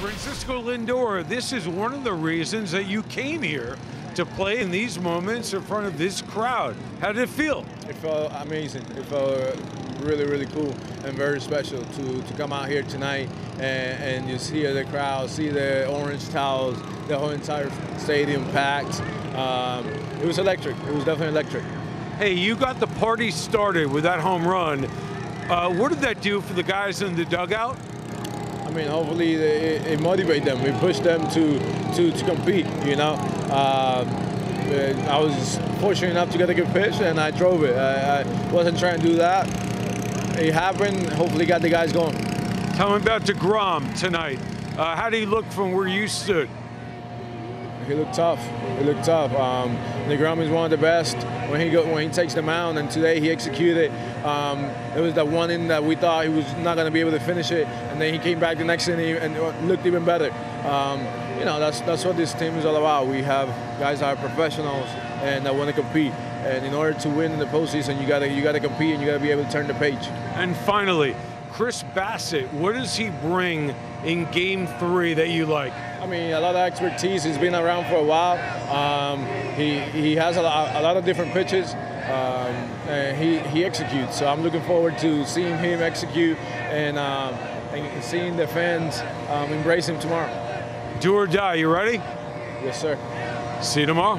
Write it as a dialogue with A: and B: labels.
A: Francisco Lindor, this is one of the reasons that you came here to play in these moments in front of this crowd. How did it feel?
B: It felt amazing. It felt really, really cool and very special to, to come out here tonight and, and just hear the crowd, see the orange towels, the whole entire stadium packed. Um, it was electric. It was definitely electric.
A: Hey, you got the party started with that home run. Uh, what did that do for the guys in the dugout?
B: I mean, hopefully it, it motivates them. It pushed them to, to, to compete, you know. Um, I was fortunate enough to get a good pitch and I drove it. I, I wasn't trying to do that. It happened, hopefully got the guys going.
A: Tell me about DeGrom tonight. Uh, how did he look from where you stood?
B: He looked tough. He looked tough. Um, DeGrom is one of the best when he go, when he takes the mound, and today he executed. Um, it was that one inning that we thought he was not going to be able to finish it, and then he came back the next inning and looked even better. Um, you know, that's that's what this team is all about. We have guys that are professionals and that want to compete. And in order to win in the postseason, you gotta you gotta compete and you gotta be able to turn the page.
A: And finally, Chris Bassitt, what does he bring in Game Three that you like?
B: I mean, a lot of expertise. He's been around for a while. Um, he he has a lot, a lot of different pitches. Um, and he he executes. So I'm looking forward to seeing him execute and, um, and seeing the fans um, embrace him tomorrow.
A: Do or die. You ready?
B: Yes, sir.
A: See you tomorrow.